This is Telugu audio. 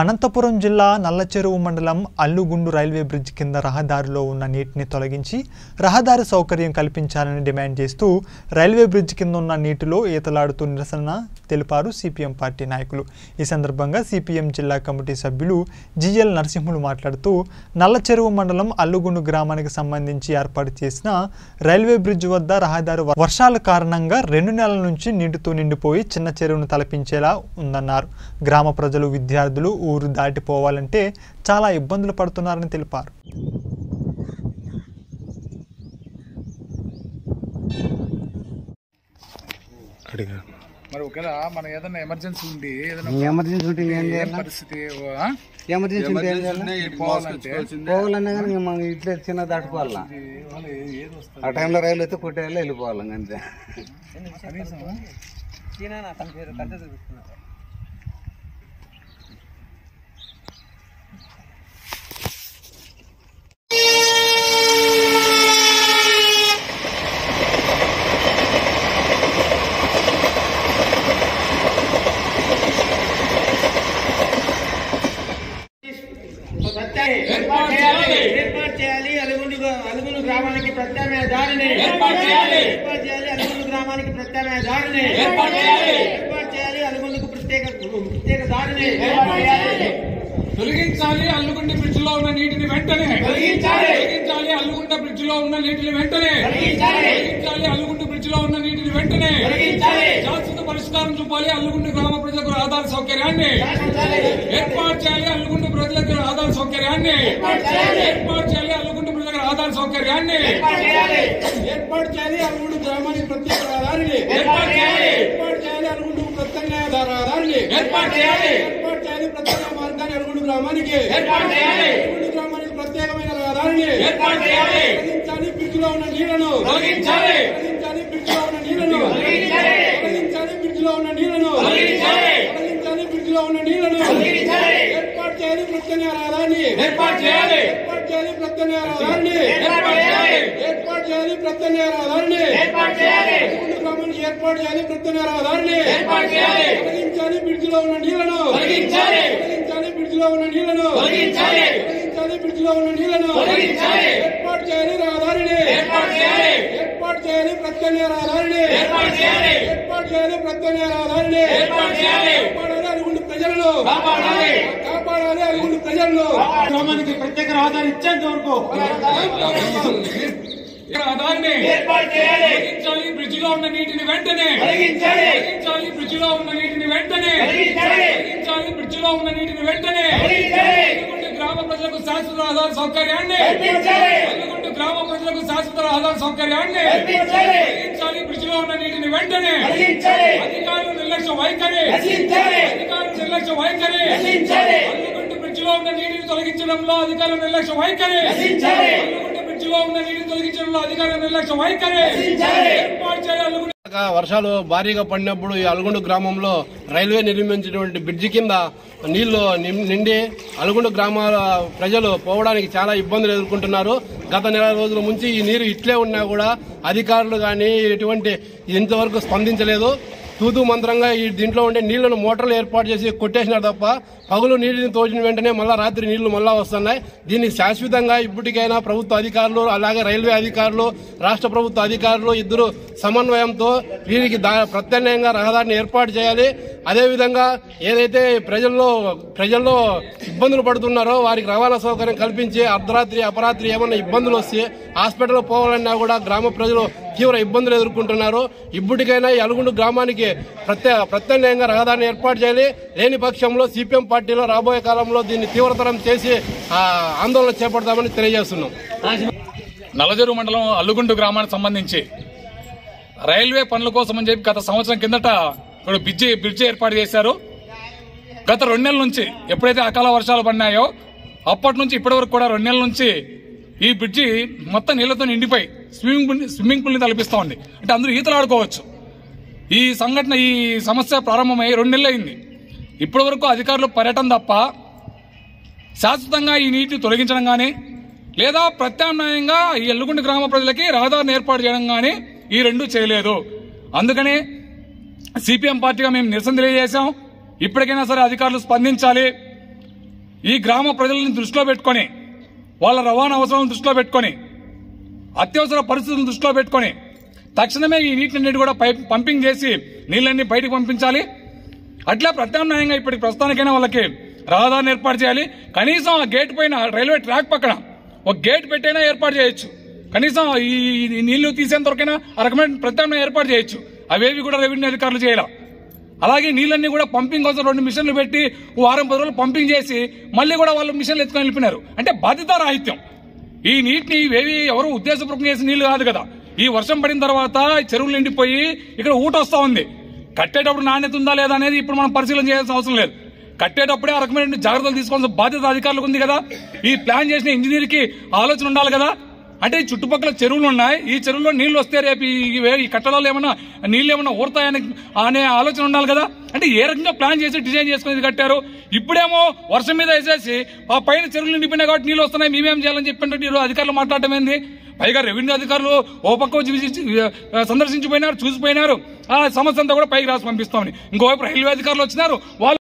అనంతపురం జిల్లా నల్లచెరువు మండలం అల్లుగుండు రైల్వే బ్రిడ్జ్ కింద రహదారిలో ఉన్న నీటిని తొలగించి రహదారి సౌకర్యం కల్పించాలని డిమాండ్ చేస్తూ రైల్వే బ్రిడ్జ్ కింద ఉన్న నీటిలో ఈతలాడుతూ నిరసన తెలిపారు సిపిఎం పార్టీ నాయకులు. ఈ సందర్భంగా సిపిఎం జిల్లా కమిటీ సభ్యులు జిఎల్ నరసింహులు మాట్లాడుతూ నల్లచెరువు మండలం అల్లుగుండు గ్రామానికి సంబంధించి ఏర్పాటు చేసిన రైల్వే బ్రిడ్జ్ వద్ద రహదారి వర్షాల కారణంగా రెండు నెలల నుంచి నీటితో నిండిపోయి చిన్న చెరువును తలపించేలా ఉందన్నారు. గ్రామ ప్రజలు విద్యార్థులు ఊరు దాటిపోవాలంటే చాలా ఇబ్బందులు పడుతున్నారని తెలిపారు మరి ఒకవేళ మనం ఏదైనా ఎమర్జెన్సీ ఉండి ఏదైనా ఎమర్జెన్సీ ఉంటే పరిస్థితి ఆ? ఎమర్జెన్సీ ఉంటే పోవాలన్నా కానీ మనం ఇట్లా చిన్న దాటుకోవాలా ఆ టైంలో రైలు అయితే కొట్టేయాలి వెళ్ళిపోవాలి అంతే ఏర్పాటు చేయాలి ఏర్పాటు చేయాలి అలుగుండు అలుగుండు గ్రామానికి ప్రత్యామ్నాయ దారిని ఏర్పాటు చేయాలి ఏర్పాటు చేయాలి. అలుగుండు గ్రామానికి ప్రత్యామ్నాయ దారిని ఏర్పాటు చేయాలి. ఏర్పాటు చేయాలి. అలుగుండుకు ప్రత్యేక ప్రత్యేక దారిని ఏర్పాటు చేయాలి. తొలగించాలి అల్లుగుంట బ్రిడ్జ్లో ఉన్న నీటిని వెంటనే. తొలగించాలి. తొలగించాలి అల్లుగుంట బ్రిడ్జ్లో ఉన్న నీటిని వెంటనే. తొలగించాలి. తొలగించాలి అల్లుగుంట బ్రిడ్జ్లో ఉన్న నీటిని వెంటనే. తొలగించాలి. శాశ్వత పరిష్కారం చూపాలి అల్లుగుంట గ్రామ ప్రజలకు ఆధార సౌకర్యాన్ని. ఏర్పాటు చేయాలి అల్లుగుంట ప్రజలకు ఆధార సౌకర్యాన్ని. ఏర్పాటు ఆధార సౌకర్యాన్ని ఏర్పాటు చేయాలి. అల్లుగుంట గ్రామానికి ప్రత్యేక ఆధారిని ఏర్పాటు చేయాలి. ఏర్పాటు చేయాలి అల్లుగుంట ప్రత్యామ్నాయ ఆధారాన్ని ఏర్పాటు చేయాలి. ఏర్పాటు చేయాలి ప్రత్యేక మార్గాన్ని అల్లుగుంట గ్రామానికి. ఏర్పాటు చేయాలి. అల్లుగుంట గ్రామానికి ప్రత్యేకమైన ఆధారాన్ని ఏర్పాటు చేయాలి. తొలగించాలి బ్రిడ్జ్లో ఉన్న నీళ్ళను. తొలగించాలి. తొలగించాలి బ్రిడ్జ్లో ఉన్న నీళ్ళను. తొలగించాలి. తొలగించాలి బ్రిడ్జ్లో ఉన్న నీళ్ళను. తొలగించాలి. తొలగించాలి బ్రిడ్జ్లో ఉన్న నీళ్ళను. ఏర్పాటు చేయాలి ప్రత్యామ్నాయ ఆధారాన్ని ఏర్పాటు చేయాలి. ఏర్పాటు ఏర్పాటు చేయాలి ఏర్పాటు ప్రత్యామ్నాయ ఆధారాన్ని ఏర్పాటు చేయాలి. ఏర్పాటు చేయాలి ప్రత్యామ్నాయ ఆధారాన్ని ఏర్పాటు చేయాలి. తొలగించాలి ఉన్న నీళ్ళను. తొలగించాలి. తొలగించాలి ఉన్న నీళ్ళను. తొలగించాలి. తొలగించాలి ఉన్న నీళ్ళను. తొలగించాలి. ఏర్పాటు చేయాలి రహదారిని ఏర్పాటు చేయాలి. ఏర్పాటు చేయాలి ప్రత్యామ్నాయ రహదారిని ఏర్పాటు చేయాలి. ఏర్పాటు చేయాలి ప్రత్యామ్నాయ రహదారిని ఏర్పాటు చేయాలి. కాపాడాలి అరుగుండు ప్రజలను. కాపాడాలి. కాపాడాలి అరుగుండు ప్రజలను. గ్రామానికి ప్రత్యేక రహదారి ఇచ్చేంత వరకు. రహదారిని ఏర్పాటు చేయాలి తొలగించాలి బ్రిడ్జ్లో ఉన్న నీటిని వెంటనే తొలగించాలి తొలగించాలి బ్రిడ్జ్లో ఉన్న నీటిని వెంటనే తొలగించాలి. తొలగించాలి బ్రిడ్జ్లో ఉన్న నీటిని వెంటనే తొలగించాలి. అల్లుగుంట గ్రామ ప్రజలకు శాశ్వత ఆధార సౌకర్యాన్ని కల్పించాలి. అల్లుగుంట గ్రామ ప్రజలకు శాశ్వత ఆధార సౌకర్యాన్ని కల్పించాలి. తొలగించాలి బ్రిడ్జ్లో ఉన్న నీటిని వెంటనే తొలగించాలి. అధికారులు నిర్లక్ష్య వైఖరి రచించాలి. అధికారులు నిర్లక్ష్య వైఖరి రచించాలి. అల్లుగుంట బ్రిడ్జ్లో ఉన్న నీటిని తొలగించడంలో అధికారుల నిర్లక్ష్య వైఖరి రచించాలి. తొలగించడంలో నిర్లక్ష్య వైఖరి. ఏర్పాటు చేయాలి వర్షాలు భారీగా పడినప్పుడు ఈ అలుగుండు గ్రామంలో రైల్వే నిర్మించినటువంటి బ్రిడ్జి కింద నీళ్ళు నిం- నిండి అలుగుండు గ్రామాల ప్రజలు పోవడానికి చాలా ఇబ్బందులు ఎదుర్కొంటున్నారు. గత నెల రోజుల నుంచి ఈ నీరు ఇట్లే ఉన్నా కూడా అధికారులు కానీ ఎటువంటి ఇంతవరకు స్పందించలేదు. తూతూ మంత్రంగా ఈ దీంట్లో ఉండే నీళ్ళను మోటార్లు ఏర్పాటు చేసి కొట్టేసినారు తప్ప పగులు నీటిని తోచిన వెంటనే మళ్ళా రాత్రి నీళ్ళు మళ్ళా వస్తున్నాయి. దీన్ని శాశ్వతంగా ఇప్పటికైనా ప్రభుత్వ అధికారులు అలాగే రైల్వే అధికారులు రాష్ట్ర ప్రభుత్వ అధికారులు ఇద్దరు సమన్వయంతో వీరికి దా- ప్రత్యామ్నాయంగా రహదారిని ఏర్పాటు చేయాలి. అదేవిధంగా ఏదైతే ప్రజల్లో ప్రజల్లో ఇబ్బందులు పడుతున్నారో వారికి రవాణా సౌకర్యం కల్పించి అర్ధరాత్రి అపరాత్రి ఏమన్నా ఇబ్బందులు వస్తే హాస్పిటల్ పోవాలన్నా కూడా గ్రామ ప్రజలు తీవ్ర ఇబ్బందులు ఎదుర్కొంటున్నారు. ఇప్పటికైనా ఈ అలుగుండు గ్రామానికి ప్రత్యే ప్రత్యామ్నాయంగా రహదారిని ఏర్పాటు చేయాలి. లేని పక్షంలో సిపిఎం పార్టీలో రాబోయే కాలంలో దీన్ని తీవ్రతరం చేసి ఆందోళన చేపడతామని తెలియజేస్తున్నాం. నలజరు మండలం అల్లుగుండు గ్రామానికి సంబంధించి రైల్వే పనుల కోసం అని చెప్పి గత సంవత్సరం కిందట ఇక్కడ బ్రిడ్జి బ్రిడ్జి ఏర్పాటు చేశారు. గత రెండు నెలల నుంచి ఎప్పుడైతే అకాల వర్షాలు పడినాయో అప్పటి నుంచి ఇప్పటి వరకు కూడా రెండు నెలల నుంచి ఈ బ్రిడ్జి మొత్తం నీళ్ళతో నిండిపోయి స్విమ్మింగ్ పూల్ స్విమ్మింగ్ పూల్ని తలపిస్తా ఉంది. అంటే అందరూ ఈతలు ఆడుకోవచ్చు. ఈ సంఘటన ఈ సమస్య ప్రారంభమై రెండు నెలలు అయింది. ఇప్పటి వరకు అధికారులు పర్యటన తప్ప శాశ్వతంగా ఈ నీటిని తొలగించడం కానీ లేదా ప్రత్యామ్నాయంగా ఈ ఎల్లుగుండి గ్రామ ప్రజలకి రహదారిని ఏర్పాటు చేయడం కానీ ఈ రెండు చేయలేదు. అందుకనే సిపిఎం పార్టీగా మేము నిరసన తెలియజేశాం. ఇప్పటికైనా సరే అధికారులు స్పందించాలి. ఈ గ్రామ ప్రజలను దృష్టిలో పెట్టుకొని వాళ్ళ రవాణా అవసరాలను దృష్టిలో పెట్టుకొని అత్యవసర పరిస్థితులను దృష్టిలో పెట్టుకొని తక్షణమే ఈ నీటిని కూడా పంపింగ్ చేసి నీళ్ళన్ని బయటకు పంపించాలి. అట్లా ప్రత్యామ్నాయంగా ఇప్పటికి ప్రస్తుతానికైనా వాళ్ళకి రహదారిని ఏర్పాటు చేయాలి. కనీసం ఆ గేట్ పైన రైల్వే ట్రాక్ పక్కన ఒక గేట్ పెట్టైనా ఏర్పాటు చేయొచ్చు. కనీసం ఈ ఈ నీళ్ళు తీసేంత వరకైనా ఆ రకమైన ప్రత్యామ్నాయం ఏర్పాటు చేయొచ్చు. అవేవి కూడా రెవెన్యూ అధికారులు చేయాలి. అలాగే నీళ్ళన్నీ కూడా పంపింగ్ కోసం రెండు మిషన్లు పెట్టి వారం పది రోజులు పంపింగ్ చేసి మళ్ళీ కూడా వాళ్ళు మిషన్లు ఎత్తుకొని వెళ్ళిపోయినారు. అంటే బాధ్యత రాహిత్యం. ఈ నీటిని ఇవేవి ఎవరు ఉద్దేశపూర్వకం చేసిన నీళ్ళు కాదు కదా. ఈ వర్షం పడిన తర్వాత చెరువులు నిండిపోయి ఇక్కడ ఊట వస్తా ఉంది. కట్టేటప్పుడు నాణ్యత ఉందా లేదా అనేది ఇప్పుడు మనం పరిశీలన చేయాల్సిన అవసరం లేదు. కట్టేటప్పుడే ఆ రకమైన జాగ్రత్తలు తీసుకోవాల్సిన బాధ్యత అధికారులకు ఉంది కదా. ఈ ప్లాన్ చేసిన ఇంజనీర్కి ఆలోచన ఉండాలి కదా. అంటే ఈ చుట్టుపక్కల చెరువులు ఉన్నాయి. ఈ చెరువులో నీళ్ళు వస్తే రేపు ఈ వే- ఈ కట్టడాలు ఏమైనా నీళ్ళు ఏమైనా ఊరుతాయని అనే ఆలోచన ఉండాలి కదా? అంటే ఏ రకంగా ప్లాన్ చేసి డిజైన్ చేసుకుని కట్టారు? ఇప్పుడేమో వర్షం మీద వేసేసి ఆ పైన చెరువులు నిండిపోయినా కాబట్టి నీళ్ళు వస్తున్నాయి మేమేం చేయాలని చెప్పినట్టు ఈరోజు అధికారులు మాట్లాడటం ఏంది? పైగా రెవెన్యూ అధికారులు ఓ పక్క సందర్శించిపోయినారు చూసిపోయినారు. ఆ సమస్య అంతా కూడా పైకి రాసి పంపిస్తామని. ఇంకోవైపు రైల్వే అధికారులు వచ్చినారు వాళ్ళు